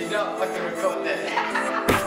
You know not fucking record that.